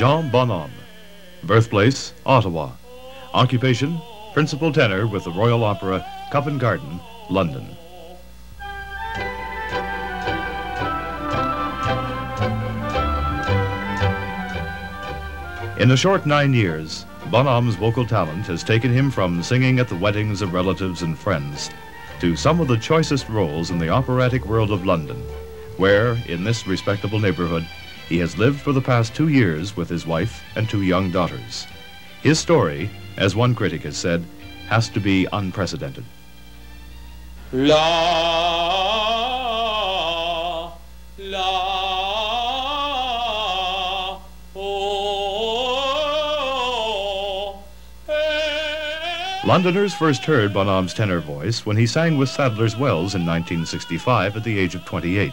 Jean Bonhomme. Birthplace, Ottawa. Occupation, principal tenor with the Royal Opera, Covent Garden, London. In a short nine years, Bonhomme's vocal talent has taken him from singing at the weddings of relatives and friends to some of the choicest roles in the operatic world of London, where, in this respectable neighborhood, he has lived for the past two years with his wife and two young daughters. His story, as one critic has said, has to be unprecedented. La, la, oh, eh. Londoners first heard Bonhomme's tenor voice when he sang with Sadler's Wells in 1965 at the age of 28.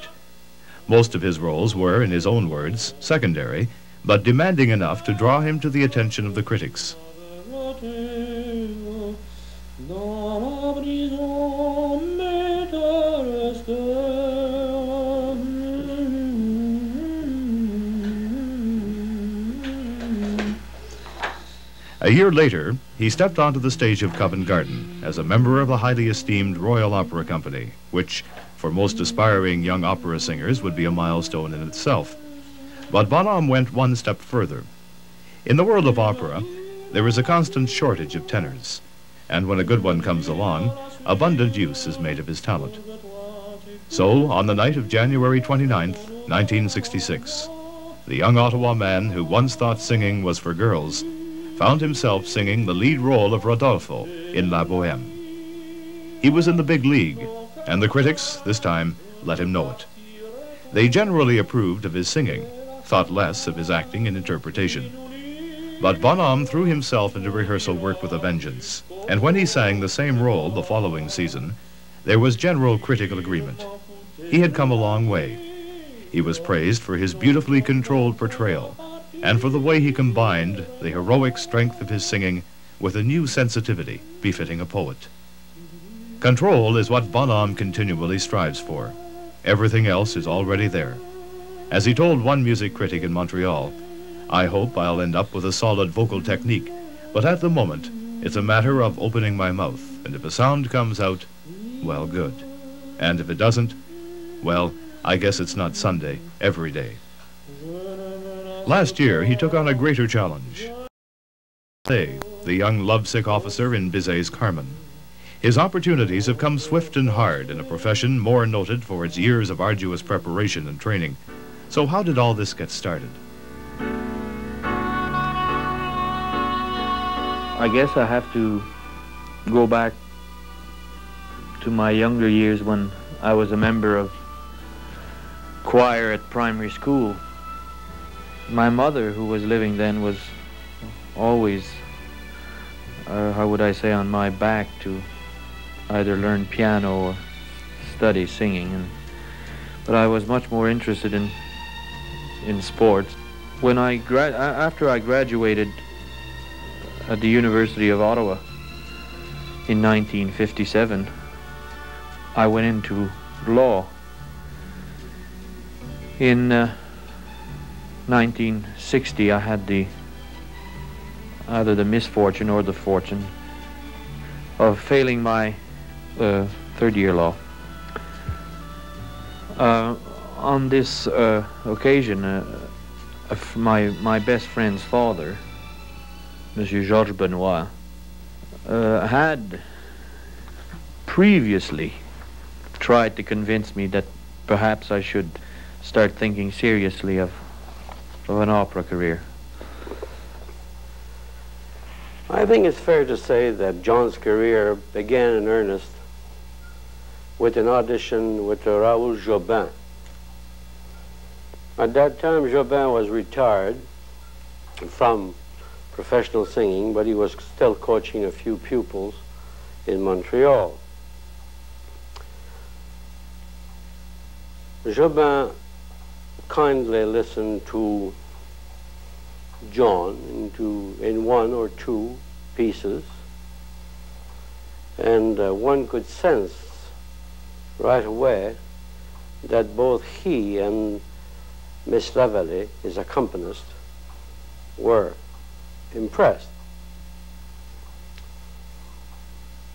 Most of his roles were, in his own words, secondary, but demanding enough to draw him to the attention of the critics. A year later, he stepped onto the stage of Covent Garden as a member of the highly esteemed Royal Opera Company, which, for most aspiring young opera singers, would be a milestone in itself. But Bonhomme went one step further. In the world of opera, there is a constant shortage of tenors, and when a good one comes along, abundant use is made of his talent. So, on the night of January 29th, 1966, the young Ottawa man who once thought singing was for girls found himself singing the lead role of Rodolfo in La Boheme. He was in the big league, and the critics, this time, let him know it. They generally approved of his singing, thought less of his acting and interpretation. But Bonhomme threw himself into rehearsal work with a vengeance, and when he sang the same role the following season, there was general critical agreement. He had come a long way. He was praised for his beautifully controlled portrayal and for the way he combined the heroic strength of his singing with a new sensitivity befitting a poet. Control is what Bonhomme continually strives for. Everything else is already there. As he told one music critic in Montreal, I hope I'll end up with a solid vocal technique, but at the moment, it's a matter of opening my mouth, and if a sound comes out, well, good. And if it doesn't, well, I guess it's not Sunday every day. Last year, he took on a greater challenge. Say, the young lovesick officer in Bizet's Carmen. His opportunities have come swift and hard in a profession more noted for its years of arduous preparation and training. So how did all this get started? I guess I have to go back to my younger years when I was a member of choir at primary school. My mother, who was living then, was always, uh, how would I say, on my back to either learn piano or study singing. And, but I was much more interested in in sports. When I gra- after I graduated at the University of Ottawa in 1957, I went into law. In uh, 1960, I had the either the misfortune or the fortune of failing my uh, third year law. Uh, on this uh, occasion, uh, my my best friend's father, Monsieur Georges Benoit, uh, had previously tried to convince me that perhaps I should start thinking seriously of of an opera career. I think it's fair to say that John's career began in earnest with an audition with Raoul Jobin. At that time, Jobin was retired from professional singing, but he was still coaching a few pupils in Montreal. Jobin kindly listen to John into in one or two pieces, and uh, one could sense right away that both he and Miss Lavallee, his accompanist, were impressed.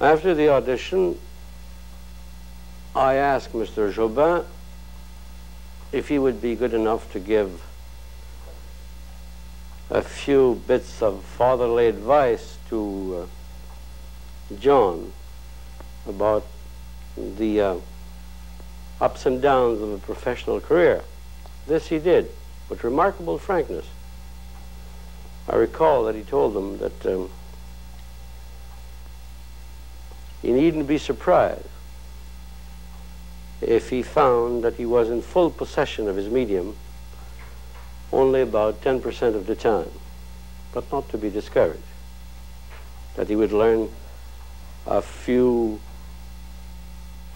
After the audition, I asked Mr. Jobin if he would be good enough to give a few bits of fatherly advice to uh, John about the uh, ups and downs of a professional career. This he did with remarkable frankness. I recall that he told them that um, he needn't be surprised if he found that he was in full possession of his medium only about 10% of the time, but not to be discouraged. That he would learn a few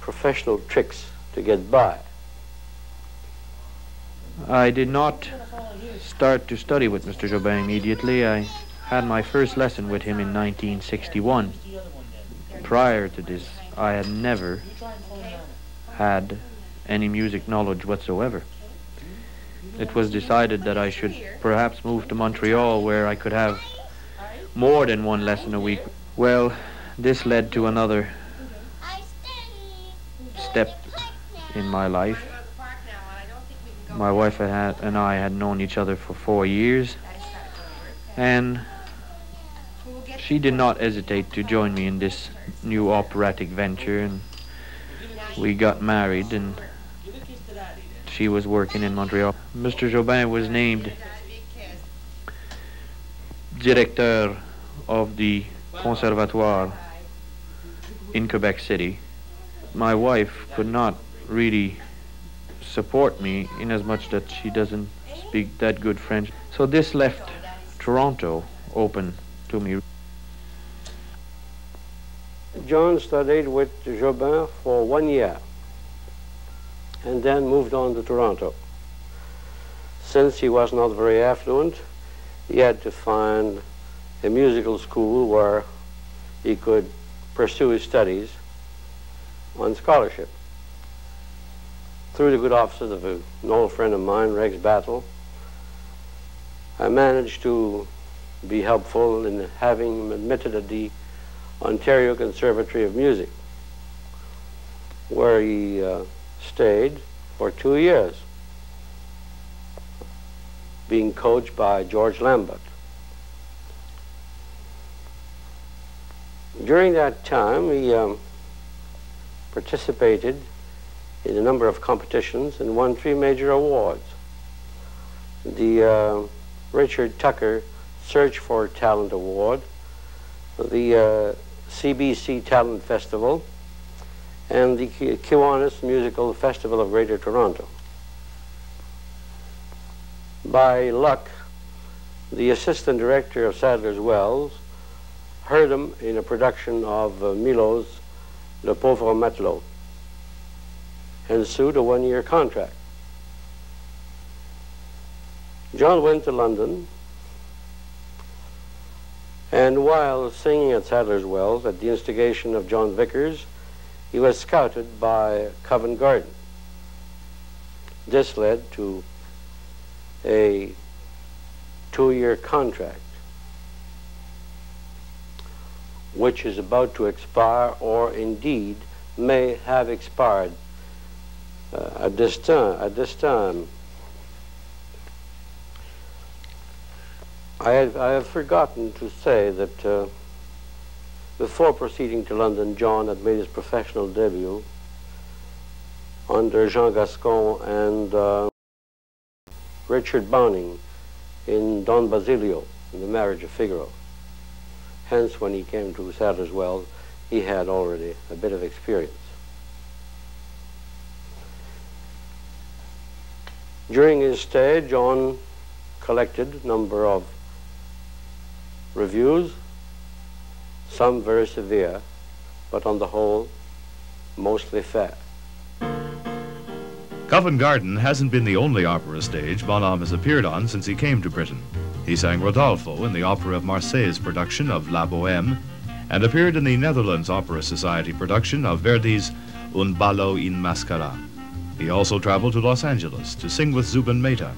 professional tricks to get by. I did not start to study with Mr. Jobin immediately. I had my first lesson with him in 1961. Prior to this, I had never had any music knowledge whatsoever. It was decided that I should perhaps move to Montreal where I could have more than one lesson a week. Well, this led to another step in my life. My wife and I had known each other for four years, and she did not hesitate to join me in this new operatic venture, and we got married, and she was working in Montreal. Mr. Jobin was named director of the conservatoire in Quebec City. My wife could not really support me in as much that she doesn't speak that good French. So this left Toronto open to me. John studied with Jobin for one year and then moved on to Toronto. Since he was not very affluent, he had to find a musical school where he could pursue his studies on scholarship. Through the good offices of an old friend of mine, Rex Battle, I managed to be helpful in having him admitted at the Ontario Conservatory of Music, where he uh, stayed for two years, being coached by George Lambert. During that time, he um, participated in a number of competitions and won three major awards. The uh, Richard Tucker Search for Talent Award, the uh, CBC Talent Festival, and the Kiwanis Musical Festival of Greater Toronto. By luck, the assistant director of Sadler's Wells heard him in a production of uh, Milhaud's Le Pauvre Matelot and sued a one-year contract. John went to London and while singing at Sadler's Wells at the instigation of Jon Vickers, he was scouted by Covent Garden. This led to a two-year contract, which is about to expire or indeed may have expired uh, at this time. At this time, I have, I have forgotten to say that uh, before proceeding to London, John had made his professional debut under Jean Gascon and uh, Richard Browning in Don Basilio, in The Marriage of Figaro. Hence, when he came to Sadler's Wells, he had already a bit of experience. During his stay, John collected a number of reviews some very severe, but on the whole, mostly fair. Covent Garden hasn't been the only opera stage Bonhomme has appeared on since he came to Britain. He sang Rodolfo in the Opera of Marseille's production of La Bohème and appeared in the Netherlands Opera Society production of Verdi's Un ballo in maschera. He also traveled to Los Angeles to sing with Zubin Mehta.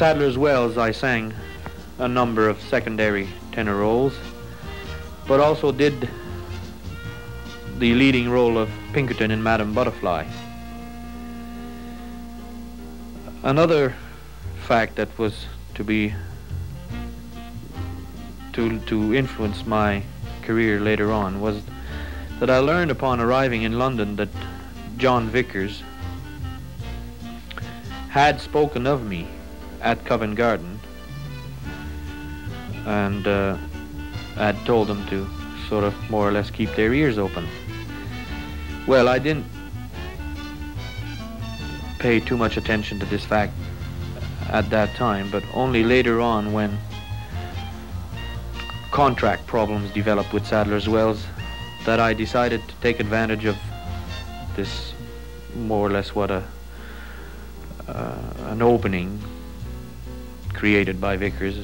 Sadler's Wells, I sang a number of secondary tenor roles, but also did the leading role of Pinkerton in Madame Butterfly. Another fact that was to be to to influence my career later on was that I learned upon arriving in London that Jon Vickers had spoken of me at Covent Garden and uh, had told them to sort of more or less keep their ears open. Well, I didn't pay too much attention to this fact at that time, but only later on when contract problems developed with Sadler's Wells that I decided to take advantage of this more or less what a uh, an opening created by Vickers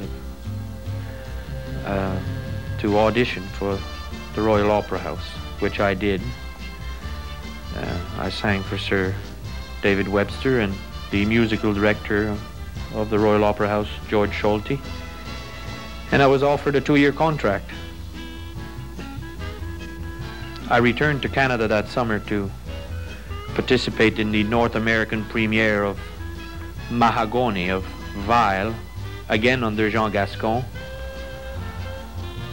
uh, to audition for the Royal Opera House, which I did. Uh, I sang for Sir David Webster and the musical director of the Royal Opera House, George Solti. And I was offered a two-year contract. I returned to Canada that summer to participate in the North American premiere of Mahagonny of Weill, again under Jean Gascon.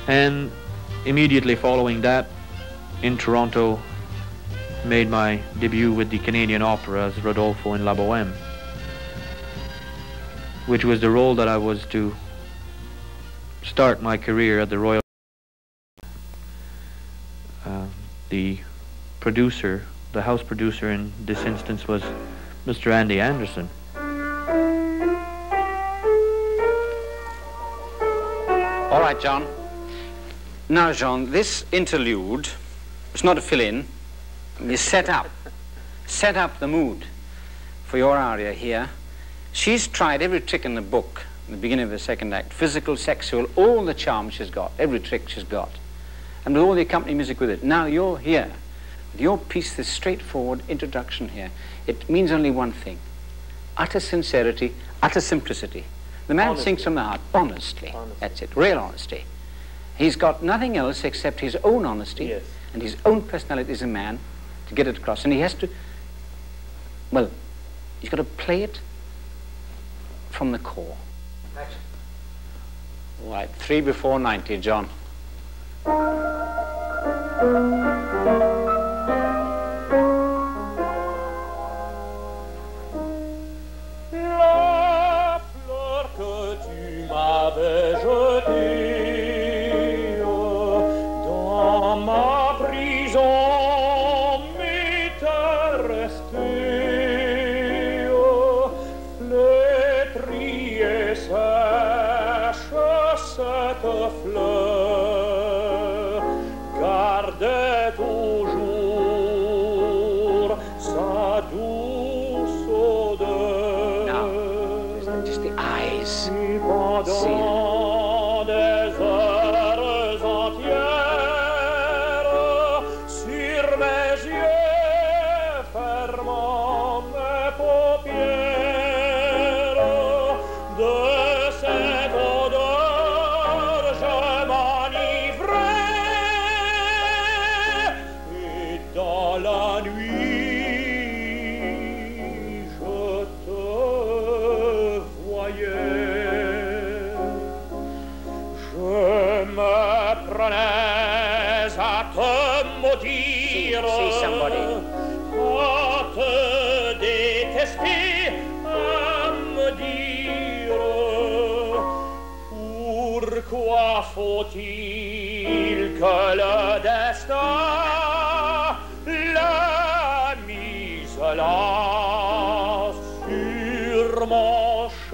And immediately following that, in Toronto, made my debut with the Canadian Opera as Rodolfo in La Boheme, which was the role that I was to start my career at the Royal. Uh, the producer, the house producer in this instance was Mr. Andy Anderson. All right, John. Now, John, this interlude, it's not a fill-in, is set up, set up the mood for your aria here. She's tried every trick in the book in the beginning of the second act, physical, sexual, all the charm she's got, every trick she's got, and with all the accompanying music with it. Now you're here, with your piece, this straightforward introduction here, it means only one thing, utter sincerity, utter simplicity. The man Honesty. sings from the heart, honestly. Honesty. That's it, real honesty. He's got nothing else except his own honesty Yes. and his own personality as a man to get it across. And he has to, well, he's got to play it from the core. All right, three before 90, John.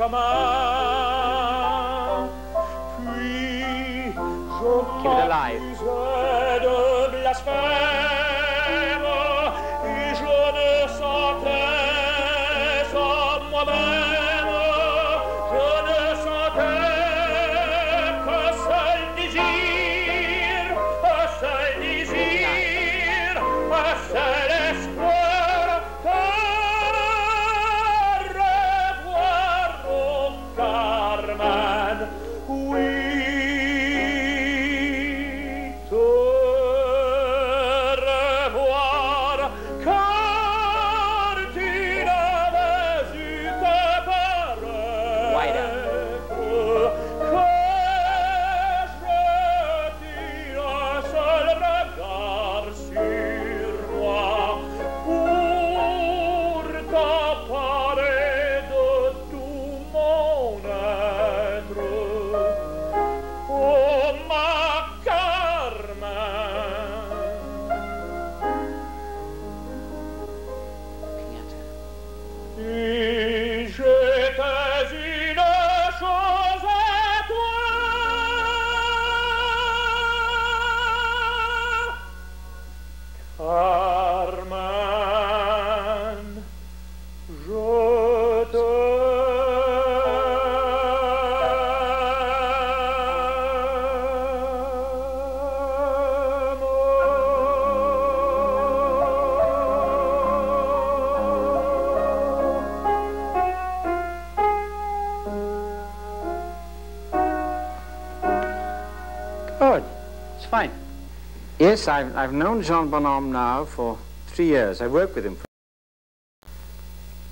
Keep it alive. Yes, I've, I've known Jean Bonhomme now for three years. I worked with him.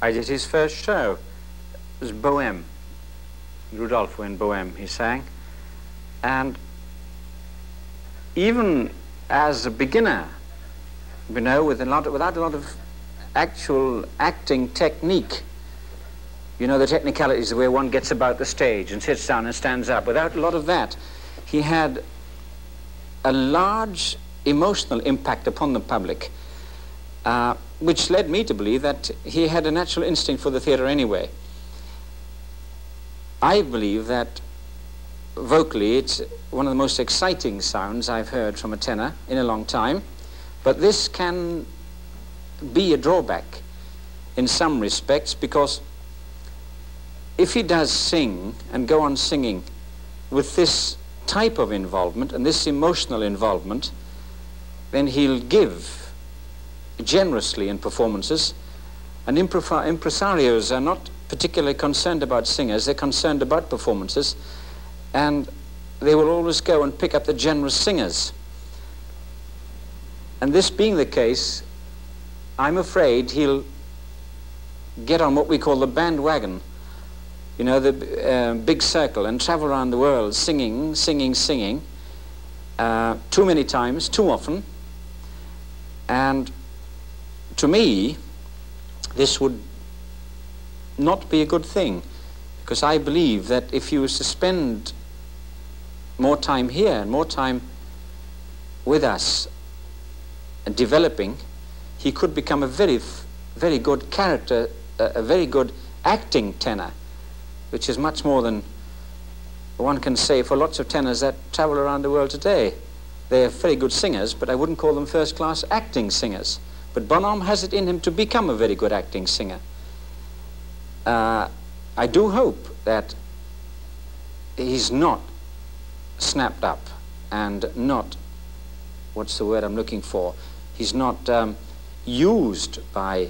I did his first show. It was Bohème. Rudolph in Bohème, he sang. And even as a beginner, you know, with a lot without a lot of actual acting technique, you know, the technicalities of where one gets about the stage and sits down and stands up, without a lot of that, he had a large emotional impact upon the public, uh, which led me to believe that he had a natural instinct for the theatre anyway. I believe that vocally it's one of the most exciting sounds I've heard from a tenor in a long time, but this can be a drawback in some respects because if he does sing and go on singing with this type of involvement and this emotional involvement, then he'll give generously in performances. And impresarios are not particularly concerned about singers, they're concerned about performances. And they will always go and pick up the generous singers. And this being the case, I'm afraid he'll get on what we call the bandwagon you know, the uh, big circle and travel around the world singing, singing, singing, uh, too many times, too often. And to me, this would not be a good thing because I believe that if you was to spend more time here and more time with us and developing, he could become a very, very good character, uh, a very good acting tenor which is much more than one can say for lots of tenors that travel around the world today. They're very good singers, but I wouldn't call them first-class acting singers. But Bonhomme has it in him to become a very good acting singer. Uh, I do hope that he's not snapped up and not, what's the word I'm looking for, he's not um, used by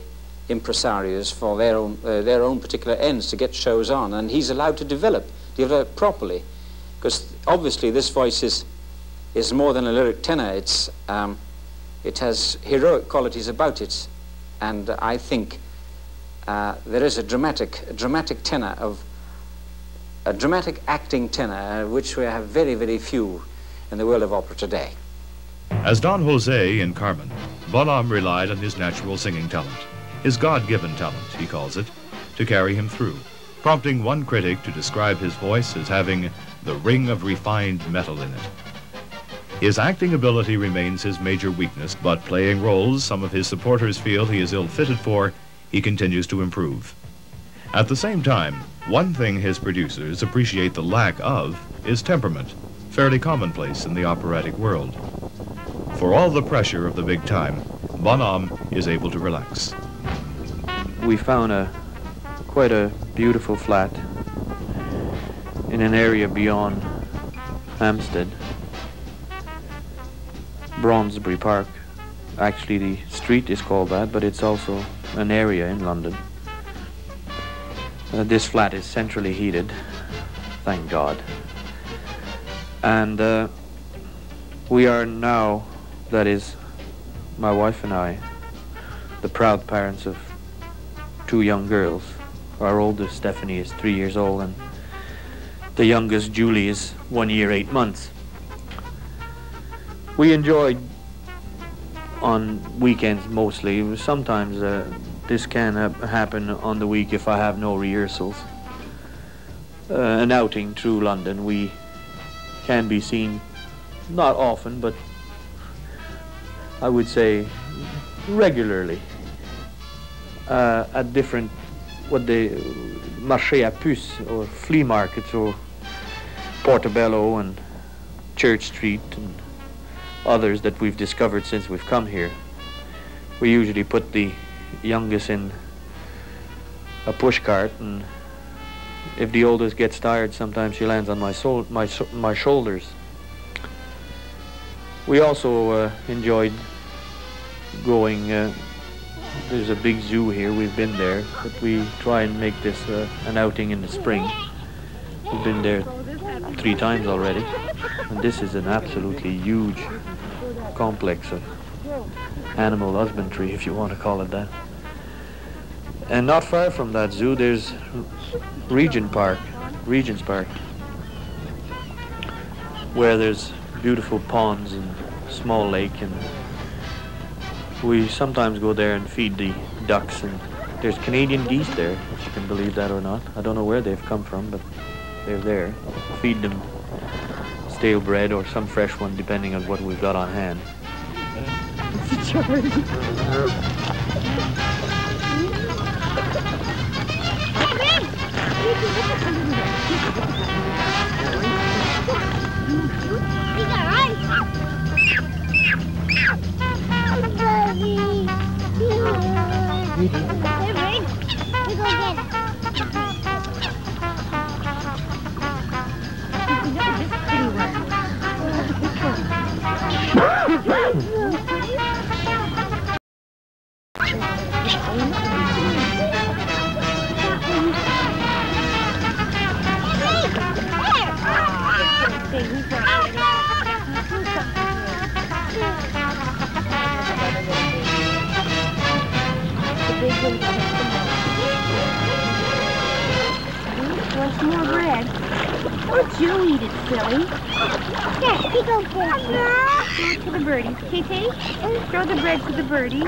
impresarios for their own, uh, their own particular ends to get shows on, and he's allowed to develop, develop properly. Because obviously this voice is, is more than a lyric tenor, it's, um, it has heroic qualities about it, and I think uh, there is a dramatic, a dramatic tenor of, a dramatic acting tenor, which we have very, very few in the world of opera today. As Don Jose in Carmen, Bonhomme relied on his natural singing talent his God-given talent, he calls it, to carry him through, prompting one critic to describe his voice as having the ring of refined metal in it. His acting ability remains his major weakness, but playing roles some of his supporters feel he is ill-fitted for, he continues to improve. At the same time, one thing his producers appreciate the lack of is temperament, fairly commonplace in the operatic world. For all the pressure of the big time, Bonhomme is able to relax we found a quite a beautiful flat in an area beyond Hampstead, Brondesbury Park. Actually, the street is called that, but it's also an area in London. Uh, this flat is centrally heated, thank God. And uh, we are now, that is, my wife and I, the proud parents of two young girls. Our oldest, Stephanie, is three years old, and the youngest, Julie, is one year, eight months. We enjoyed on weekends mostly. Sometimes uh, this can ha happen on the week if I have no rehearsals. Uh, an outing through London, we can be seen not often, but I would say regularly uh, at different what they marché à puce or flea markets or Portobello and Church Street and others that we've discovered since we've come here. we usually put the youngest in a push cart and if the oldest gets tired sometimes she lands on my my my shoulders we also uh, enjoyed going uh, there's a big zoo here we've been there but we try and make this uh, an outing in the spring we've been there three times already and this is an absolutely huge complex of animal husbandry if you want to call it that and not far from that zoo, there's Regent Park, Regent's Park, where there's beautiful ponds and small lake, and we sometimes go there and feed the ducks, and there's Canadian geese there, if you can believe that or not. I don't know where they've come from, but they're there. Feed them stale bread or some fresh one, depending on what we've got on hand. Throw the birdies. KK, throw the bread to the birdies.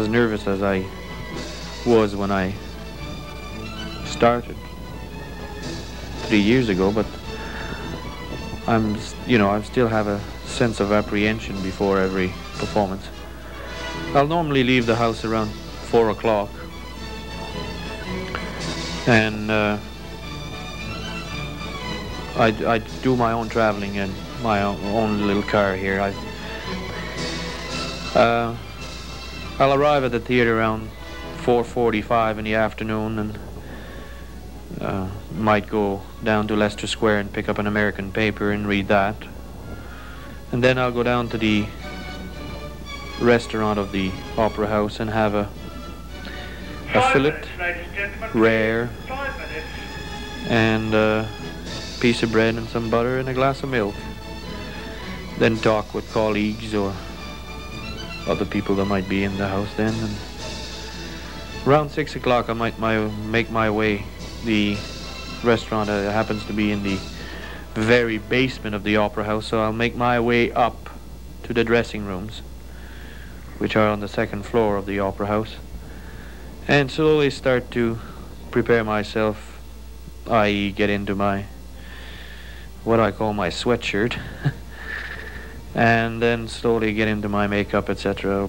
As nervous as I was when I started three years ago, but I'm, you know, I still have a sense of apprehension before every performance. I'll normally leave the house around four o'clock, and uh, I, I do my own traveling in my own, little car here. I, uh, I'll arrive at the theater around 4.45 in the afternoon and uh, might go down to Leicester Square and pick up an American paper and read that. And then I'll go down to the restaurant of the Opera House and have a, a fillet, rare, and a piece of bread and some butter and a glass of milk. Then talk with colleagues or other people that might be in the house then. And around six o'clock, I might my, make my way. The restaurant uh, happens to be in the very basement of the opera house, so I'll make my way up to the dressing rooms, which are on the second floor of the opera house, and slowly start to prepare myself, i.e., get into my what I call my sweatshirt. and then slowly get into my makeup, etc.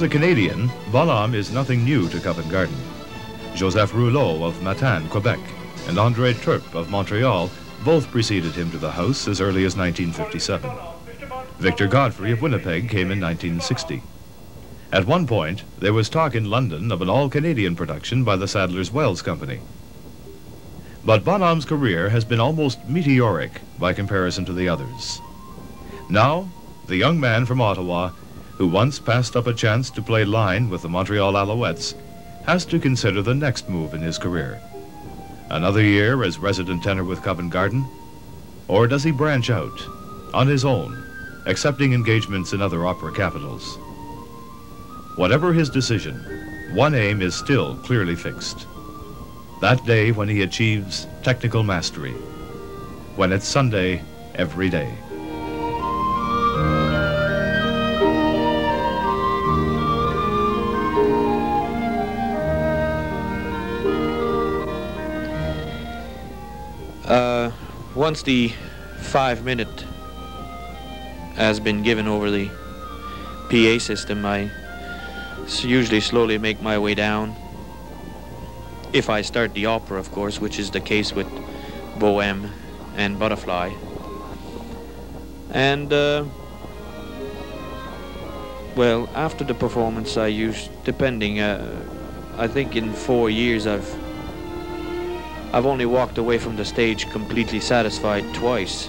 As a Canadian, Bonhomme is nothing new to Covent Garden. Joseph Rouleau of Matane, Quebec, and Andre Turp of Montreal both preceded him to the house as early as 1957. Victor Godfrey of Winnipeg came in 1960. At one point, there was talk in London of an all-Canadian production by the Sadler's Wells Company. But Bonhomme's career has been almost meteoric by comparison to the others. Now, the young man from Ottawa, who once passed up a chance to play line with the Montreal Alouettes, has to consider the next move in his career. Another year as resident tenor with Covent Garden? Or does he branch out on his own, accepting engagements in other opera capitals? Whatever his decision, one aim is still clearly fixed. That day when he achieves technical mastery. When it's Sunday every day. Once the five minute has been given over the PA system, I usually slowly make my way down. If I start the opera, of course, which is the case with Bohème and Butterfly. And, uh, well, after the performance, I use, depending, uh, I think in four years I've I've only walked away from the stage completely satisfied twice.